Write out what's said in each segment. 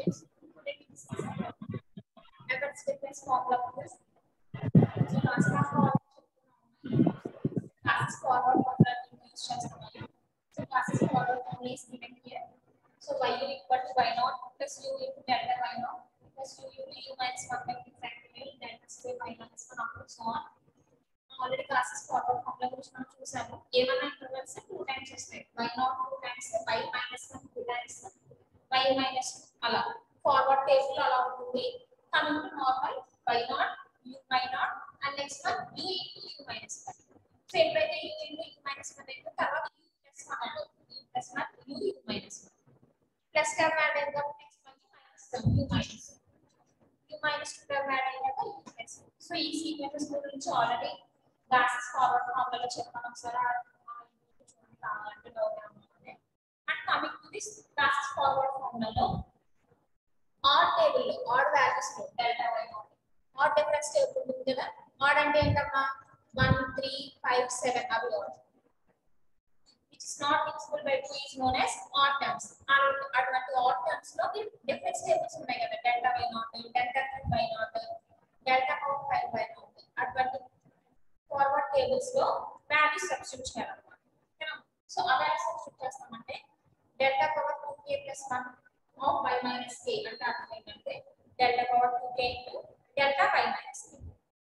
solutions. So y equal to y naught plus u into delta y naught plus u into u minus 1 by factorial delta square y minus 1 upwards on. Already classes forward formula which మనం చూసాము a1 forward formula చెప్పాను ఒకసారి and coming to this classes forward ఫార్ములాలో odd టేబుల్లో odd వాల్యూస్లో delta y naught odd difference table ఉంది కదా odd అంటే ఏంటమ్మా one three five seven అవి odd which is not divisible by 2 is known as odd terms. అటువంటి odd terms లో difference tables ఉన్నాయి కదా delta y naught delta three y naught delta power five y naught అటువంటి forward tables లో values substitute చేయాలన్నమాట so ఆ values substitute చేస్తామంటే delta power two K plus one of Y minus K అంటే అర్థం ఏంటంటే delta power two K into delta Y minus K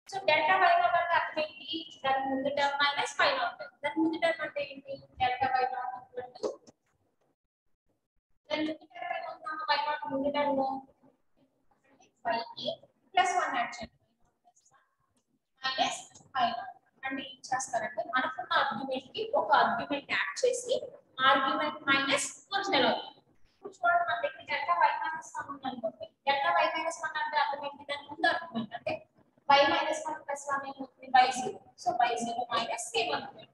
so delta Y nought అంటే అర్థం ఏంటి దాని ముందు టర్మ్ మైనస్ వై నాట్ దాని ముందు టర్మ్ అంటే ఏంటి delta Y nought equal to దాని ముందు టర్మ్ ఏమవుతుందమ్మా వై నాట్ ముందు టర్మ్ వై కి ప్లస్ వన్ యాడ్ చేయండి మైనస్ ఫైవ్ అంటే ఏం చేస్తారంటే మనకున్న ఆర్గ్యుమెంట్కి ఒక ఆర్గ్యుమెంట్ యాడ్ చేసి ఆర్గ్యుమెంట్ మైనస్ ఒరిజినల్ అవుతుంది ఇప్పుడు చూడండి మన దగ్గర డెల్టా వై మైనస్ వన్ ఉంది అనుకోండి డెల్టా వై మైనస్ వన్ అంటే అర్థం ఏంటి దాని ముందు ఆర్గ్యుమెంట్ అంటే y minus one plus one ఏమవుతుంది? By zero so by zero minus same అవుతుంది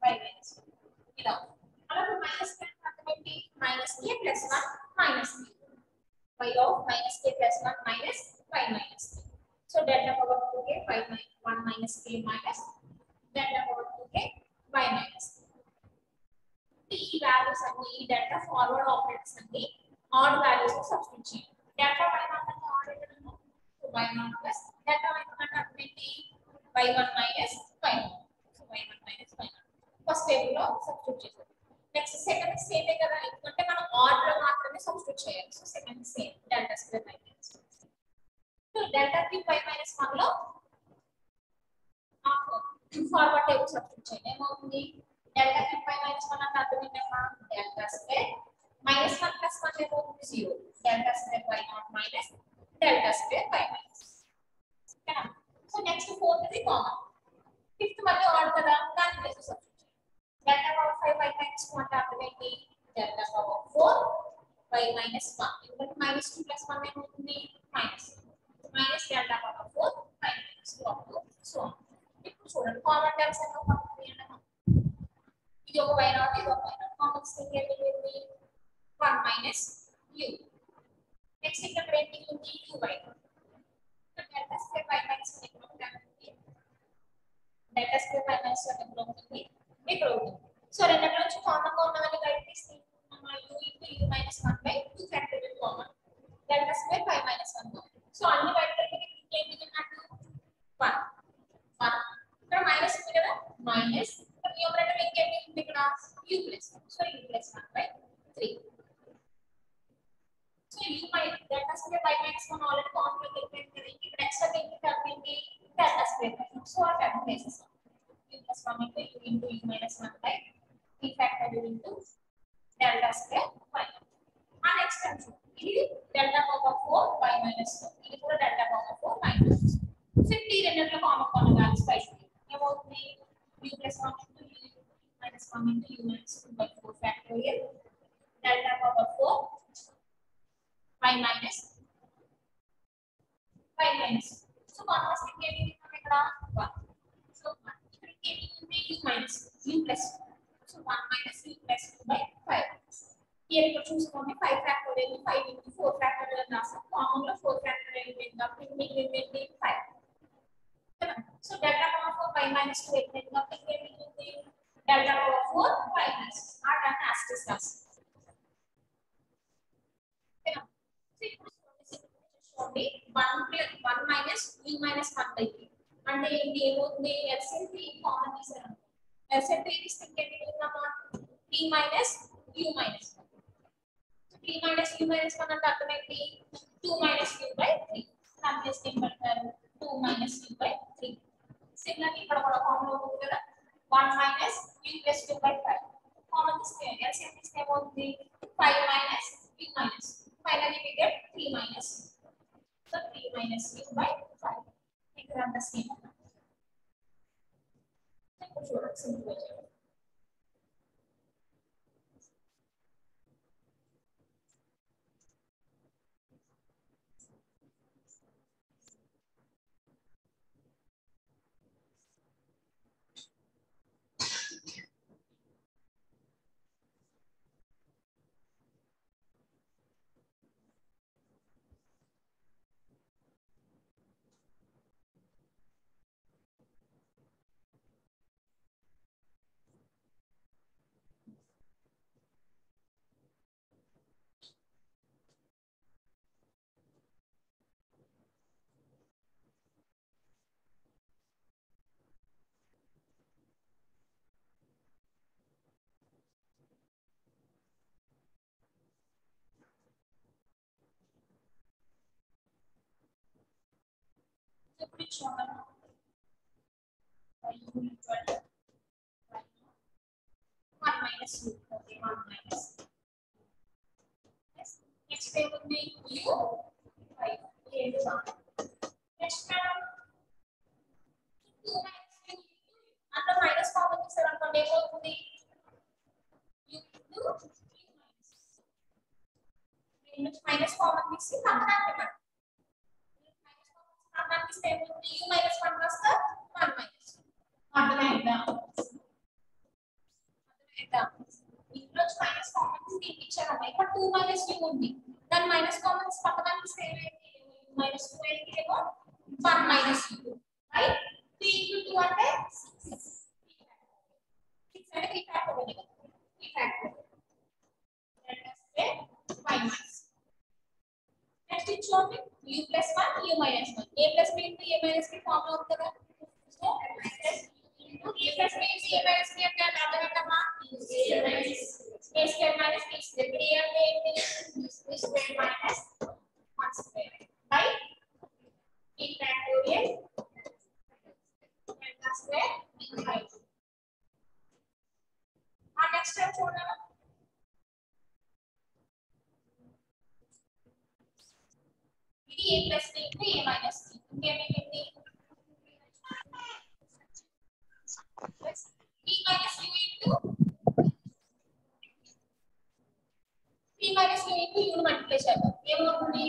వన్ ఎందుకంటే మైనస్ టూ ప్లస్ వన్ ఏమవుతుంది minus minus delta power four by minus two up to so ఇప్పుడు చూడండి కామన్ టర్మ్స్ ఎంత పడుతుంది అంటే ఇది ఒక వై నాట్ ఇది ఒక వై నాట్ కామన్ థింగ్ ఏంటి ఏంటి 1 మైనస్ u నెక్స్ట్ ఇక్కడ ఏంటి ఉంది u by delta square by minus ఇక్కడ ఉంటుంది డెల్టా స్క్వేర్ బై మైనస్ ఇక్కడ ఉంటుంది ఇక్కడ ఉంటుంది సో రెండింటిలో నుంచి కామన్ గా ఉన్నవన్నీ బయట తీసి u into u minus 1 by 2 factorial common delta square by minus 1 so అన్ని బయట పెట్టి ఏం మిగిలినట్టు 1 1 ఇక్కడ మైనస్ ఉంది కదా మైనస్ న్యూమరేటర్ ఇంకేం మిగిలింది ఇక్కడ u plus so u plus 1 by 3 so u by delta square by minus 1 already common లో తెలిపింది కదా ఇక్కడ ఎక్స్ట్రా ఏంటి టర్మ్ ఏంటి డెల్టా స్క్వేర్ బై సో ఆ term places u plus 1 into u into u minus 1 by 3 factorial delta से y हाँ next time ये delta power four y minus ये पूरा delta power four y minus simply render लो common common डाल space ये वो अपने u plus one into u minus one into u minus two by four factorial delta power four y minus will be Thank you. the bridge number y equal to y one minus u okay one minus yes next table में u five ये इंतज़ार next table a plus b को ए minus B क्योंकि हमें कितनी b minus u into b minus u into u multiplication ये हम लोग ने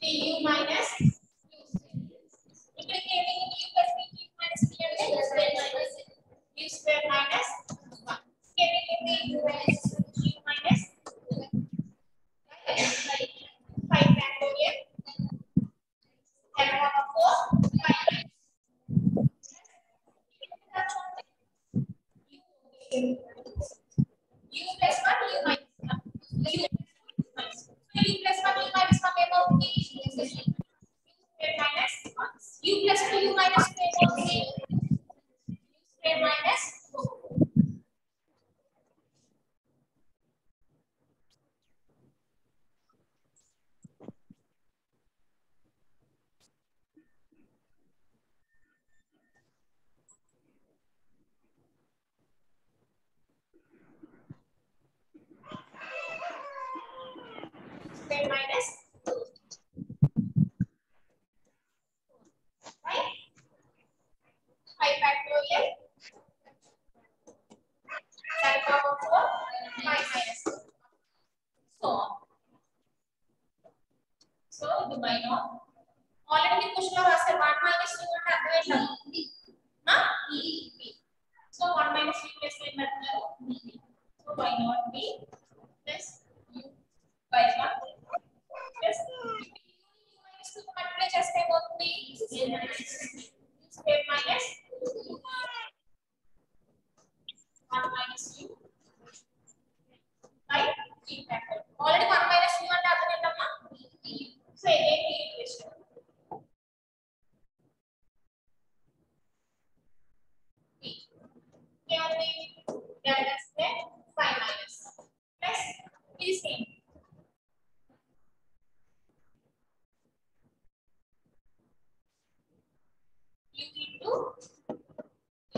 3u minus ఇక్కడ ఏంటి u plus b cube minus b అంటే u square minus u square minus 1 ఇక్కడ ఏంటి u minus u minus five pack हो गए U plus one, U minus one. U plus one, U minus one. U minus one में बहुत की minus one. U plus two, U minus में बहुत की minus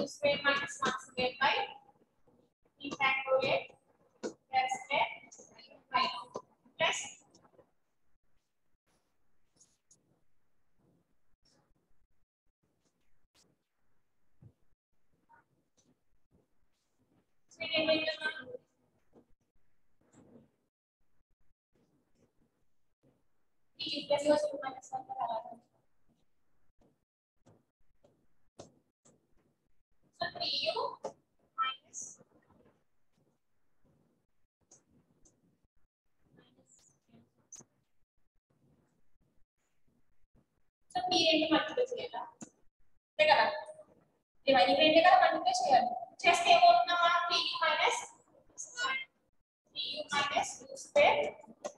square minus 1 square by rectangular plus by plus So we can make the Y después los humanos son para la three u minus सब period में multiply किया था देखा ना dividing period का मल्टीप्लाई किया जैसे वो अपना मान three u minus three u minus two square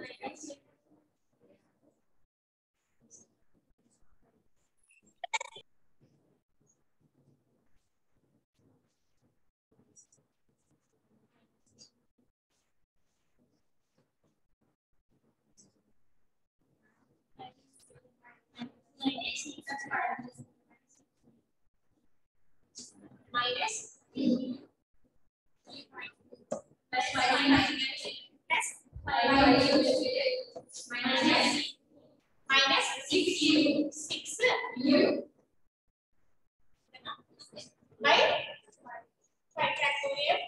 minus 3.3 minus 3.3 minus. 3.3 minus six u six u right right factorial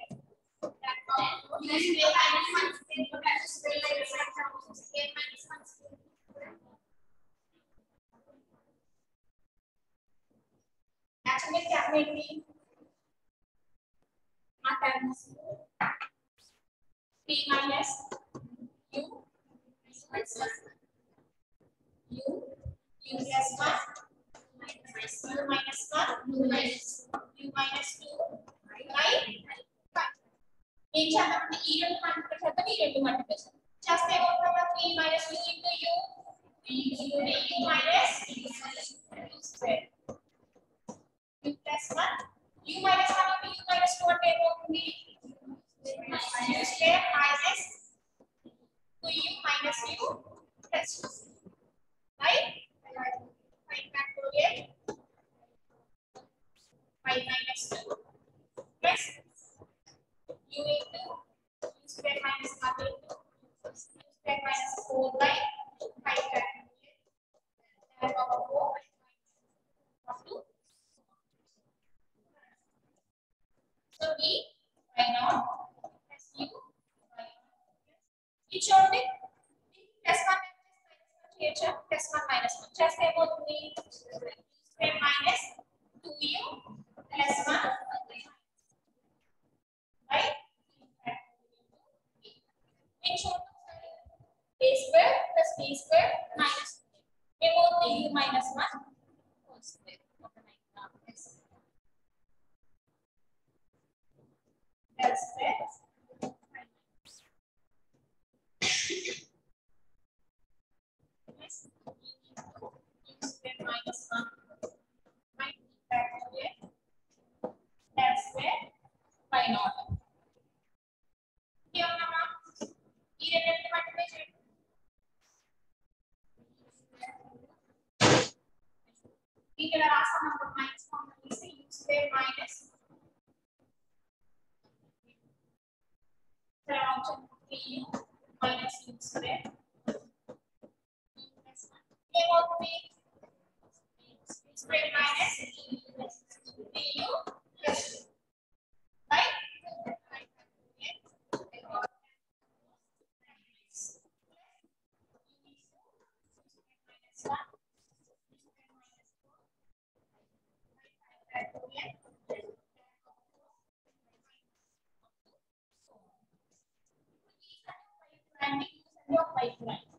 Actually, क्या करेंगे? आ terms p minus u minus u u plus one minus u minus one u minus u minus two right ఏం చేద్దాం ఈ రెండు multiply చేద్దాం ఈ రెండు multiply చేద్దాం చేస్తే ఏమవుతుందా three minus two into U three U minus U square U plus one U minus one into U minus two అంటే ఏమవుతుంది you So u minus u plus. Right? Find factorial. Five minus two plus u into u minus one into u squared minus four by five factorial. Four two. So we find out ఇది చూడండి plus one చేయొచ్చా plus one minus one చేస్తే ఏమవుతుంది square minus two U plus one right? In short, a square plus b square minus a both the u minus 1 particular atom and the minus formula we say use their minus. There are option three minus u square. A will be square minus u plus u plus like next.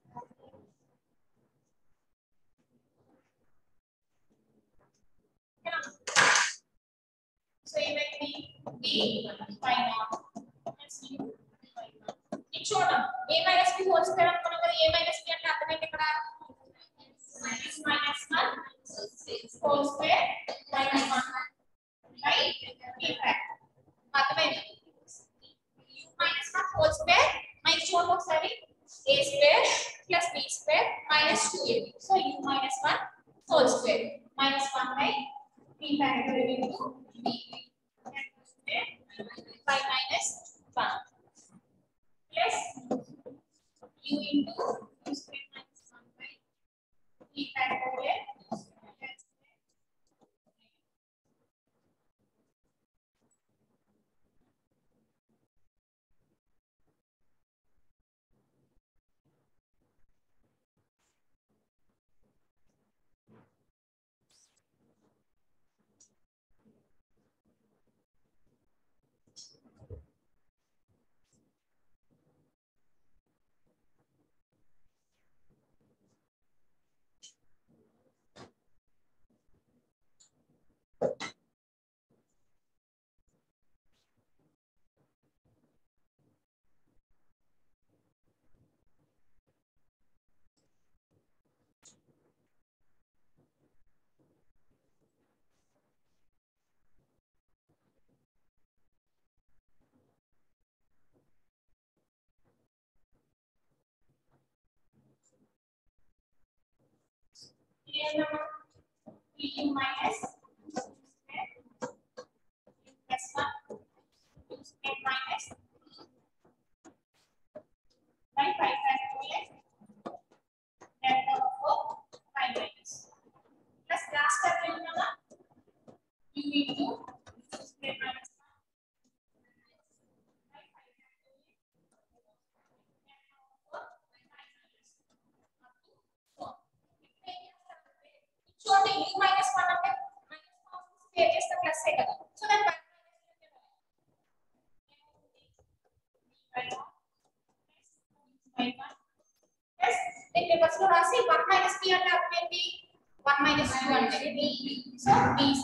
Clear number u minus plus 1 u square minus by 5 factorial 1 minus 2 and so b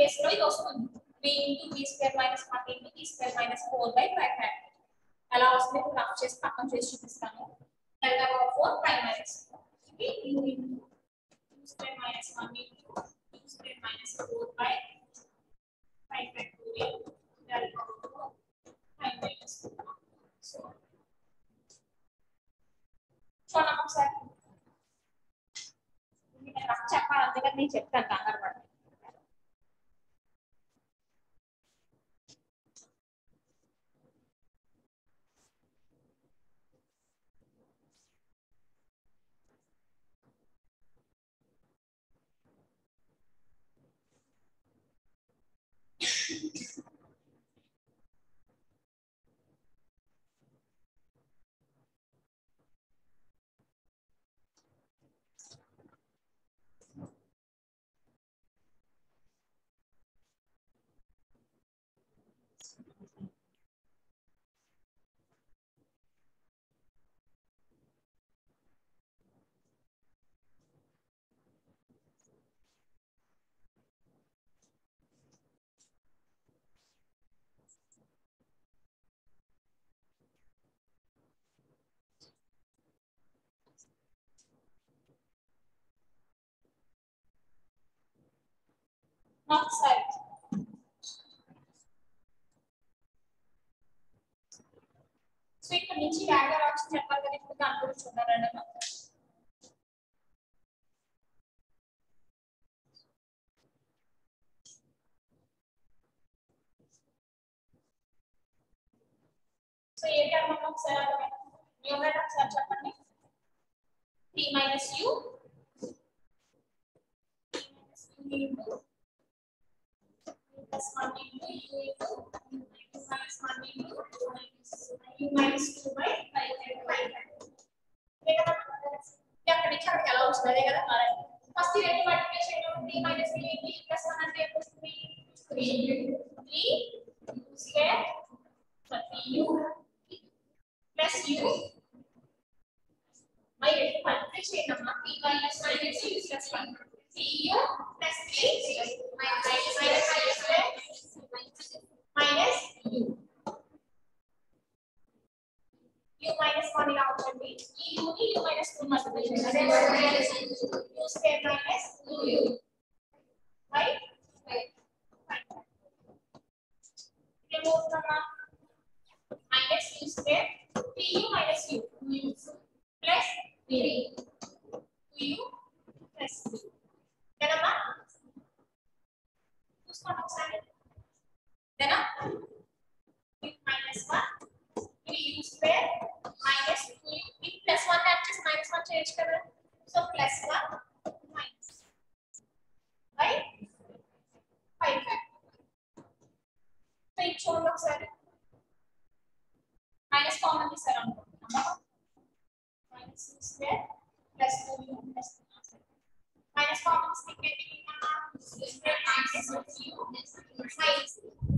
ఈ place లో ఇది వస్తుంది b into b square minus 1 into b square minus 4 by 5 factor అలా వస్తుంది ఇప్పుడు rough చేసి పక్కన చేసి చూపిస్తాను డెల్టా పవర్ 4 5 minus ఇది u into u square minus 1 into u square minus 4 by 5 factorial delta power 5 minus so చూడండి ఒకసారి నేను రఫ్ చెప్పాలి అందుకని నేను చెప్తాను కంగారు పడండి north side. సో ఇక్కడ నుంచి వ్యాగర్ ఆప్షన్ చెప్పాలి కదా ఇప్పుడు అనుకుంటున్నారండి సో ఏంటి అనుకుంటున్నాం ఒకసారి న్యూమరేటర్ ఒకసారి చెప్పండి. P minus u. P minus u. into plus one into y equal minus one into y minus two by five and five देखा क्या करें क्या क्या लाउंस में देखा था फ़र्स्ट ये रेडी मल्टीप्लिकेशन ऑफ़ 3 माइनस 3 की प्लस 1 अंदर plus 3 3 3 square sorry u plus u minus multiplication of 3 minus 3 plus 1 CU plus 3 minus minus minus minus minus U. U minus one in option B. EU ni U minus two multiplication. U square minus U. Right? Right. Remove comma minus U square. PU minus U plus three. U plus three. देना बात उसका नुकसान है देना minus one we use where minus two in plus one that is minus one change कर रहा so plus one minus by five factor तो एक छोड़ लोग सर minus common भी सर हम लोग minus two square plus two minus two common stick minus minus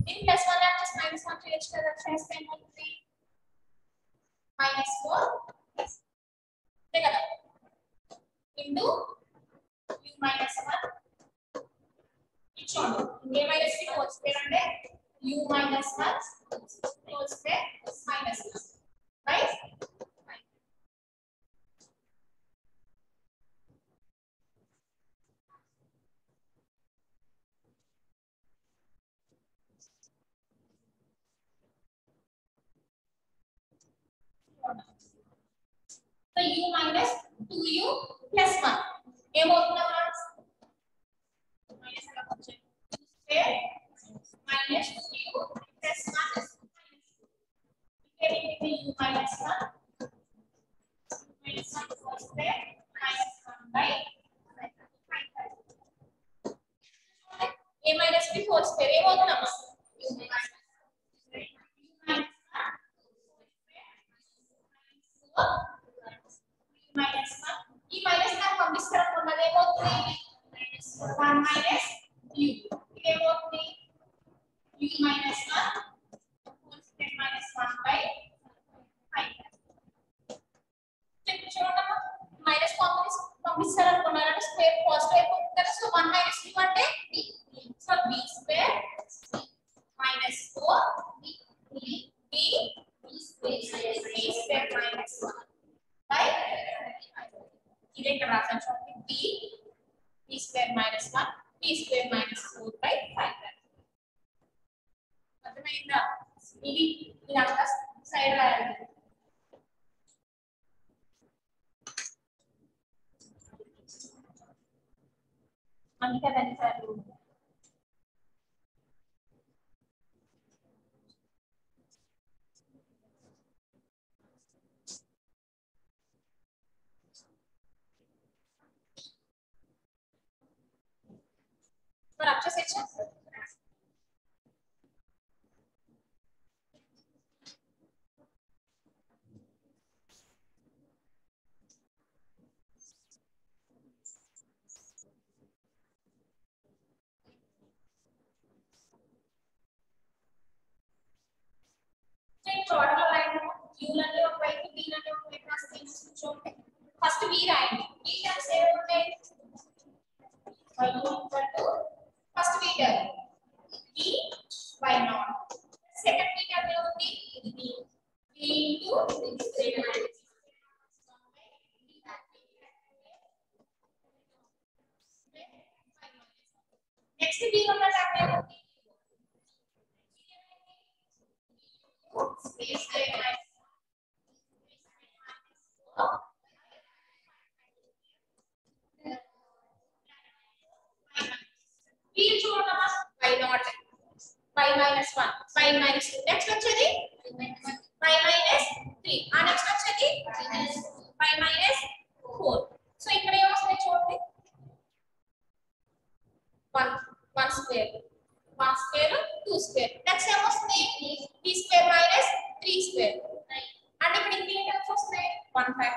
in plus one and just minus one to each other plus ten one three minus four together into u minus one ఇచ్చోండి a minus b whole square అంటే u minus one whole square minus one right पे u minus two u plus one ये बहुत ना minus का बच्चे उससे minus two u plus one ये लिखेंगे u minus one minus one को उससे minus one by a minus b whole square. ये बहुत ना u minus u minus one 4 minus 1. E minus kan pembicaraan the level 3. Minus 1 minus U. Kita mod 3. U minus 1. One five.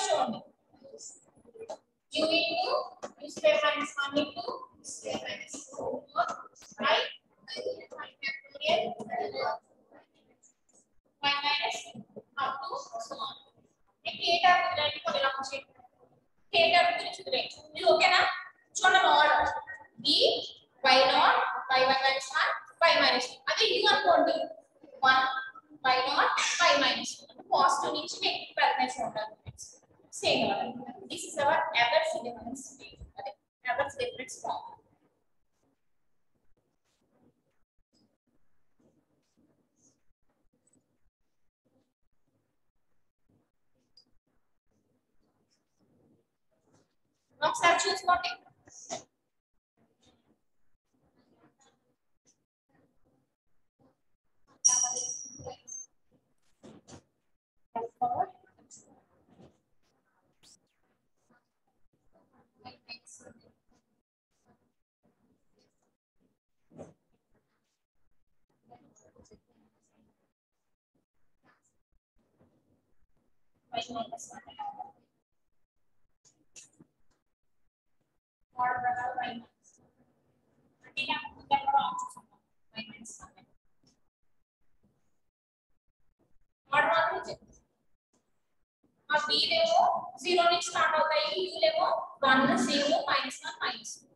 next u terms చూడండి u into u square minus 1 into u square minus 4 by factorial y minus up to so on. ఇప్పుడు ఏ term ఉందంటే కొన్ని ఇలా వచ్చి ఏ term గురించి చూడండి ఇది ఓకేనా చూడండి model b y nought y1 minus 1 y minus 2 అదే u అనుకోండి 1 y nought y minus 2 positive నుంచి negative This is our average difference okay? average difference form. Now, search choose not it. చూసుకోండి మోడల్ ప్రకారం y minus అంటే నాకు ఇక్కడ కూడా option y minus 1 model మాత్రం చెక్ ఆ b లేమో 0 నుంచి స్టార్ట్ అవుతాయి u లేమో 1 0 మైనస్ 1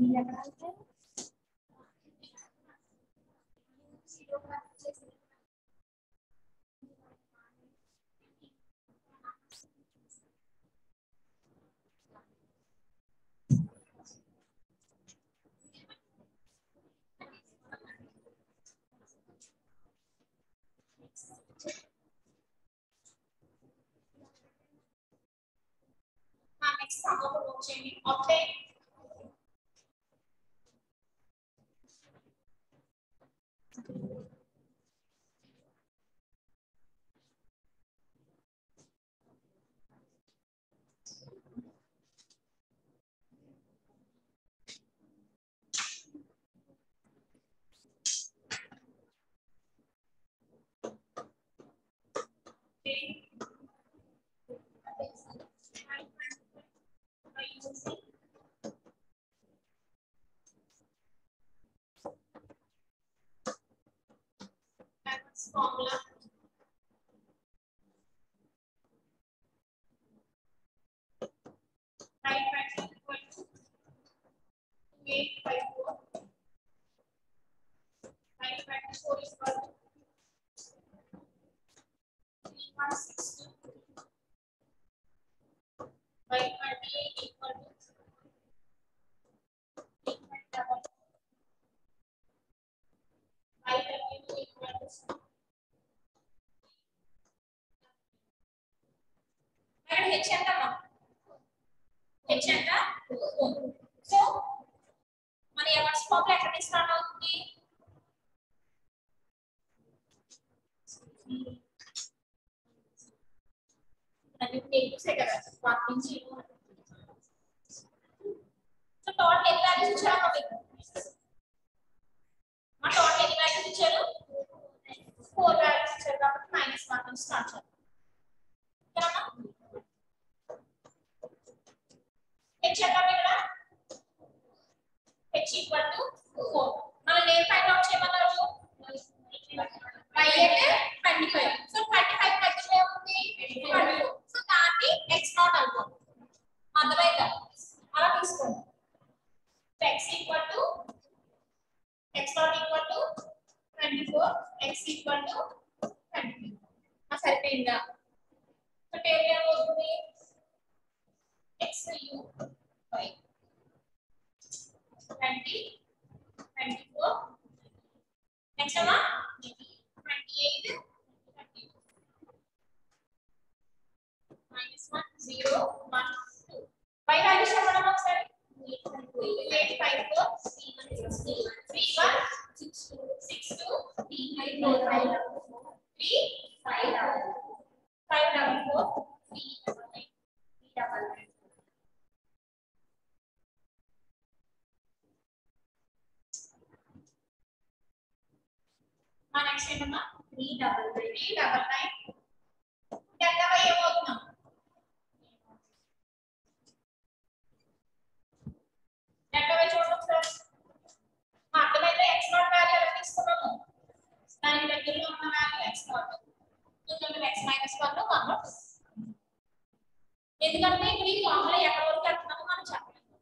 लग रहा है हाँ नेक्स्ट हम लोग पूछेंगे obtain Linda. So area was to be x u XLU Twenty, twenty-four. Next one, 28, 32. Minus 1, 0, 1, 2. By value, Shabana box, sorry. 8, 5, 4, 3, 1, 6, 2, 6, 2, 3, 5, 4, 5, 4. 5 5 double 4 3 double 9 3 double 9 మా నెక్స్ట్ ఏంటమ్మా three double nine three double nine delta Y ఏమవుతున్నాం delta Y చూడండి ఒకసారి మా అర్థమైతే X not value ఎలా తీసుకున్నాము దానికి దగ్గరలో ఉన్న వాల్యూ ఎక్స్ నాట్ ఎందుకంటే x minus one one naught ఎందుకంటే ఇప్పుడు ఈ ఫార్ములా ఎక్కడ వరకు వెళ్తున్నామో మనం చెప్పలేము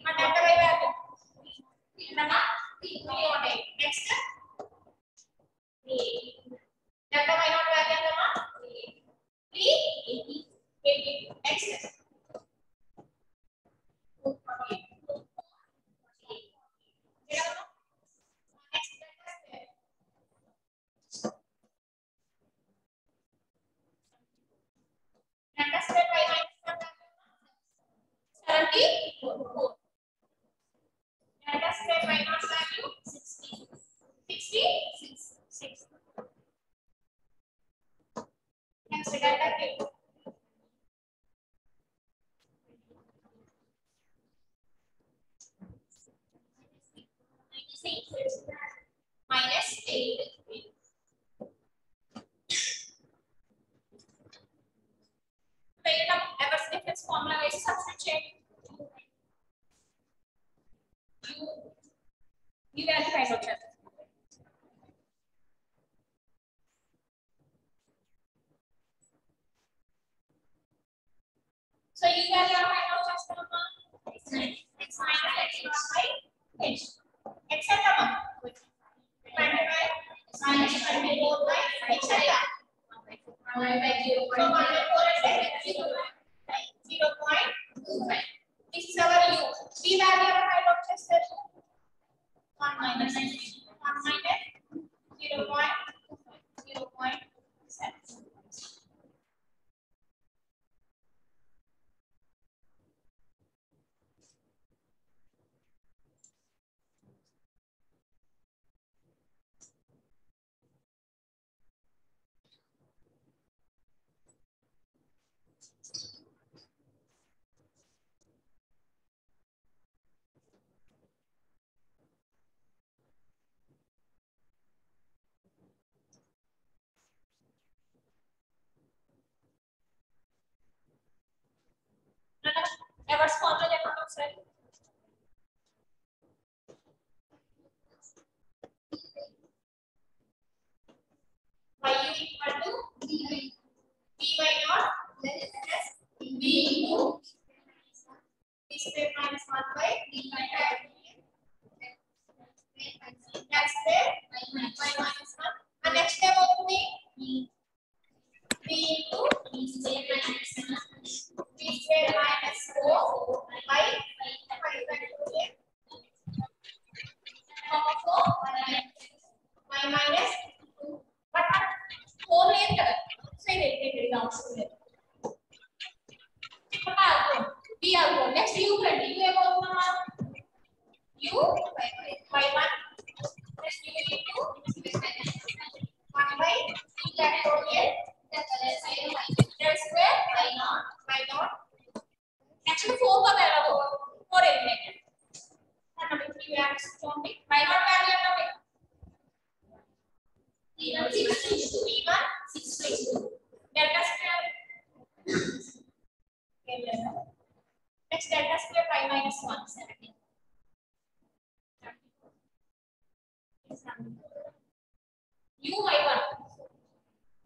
మా డెబ్బై వాల్యూ ఏంటమ్మా? So you get your height of just normal x minus x minus x plus by h. u by 1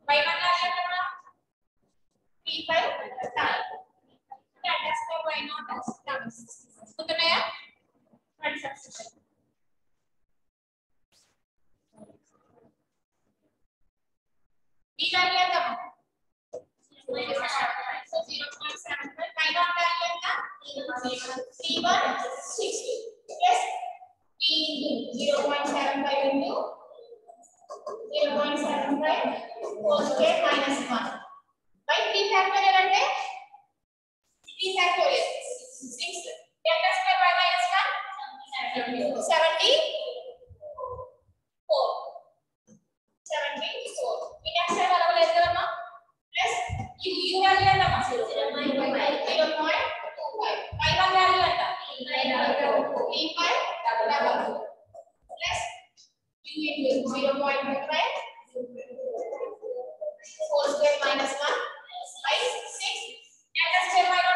by 1 आ गया हमारा p by sin that is the y not as times इसको तो नया फंड सब्स्टिट्यूट b का क्या था so 0.75 by 1 का क्या था 3 1 60 yes p into 0.75 into 0.75 whole square minus 1 by 3 factorial అంటే 3 factorial 6 delta square by minus 1 70 4 74 ఈ నెక్స్ట్ టైం అలా లేదు కదమ్మా ప్లస్ ఈ u వాల్యూ ఎంత అమ్మా 0.25 y one value P by double plus Q equals 0 0.25 4 square minus 1 by 6. Let us divide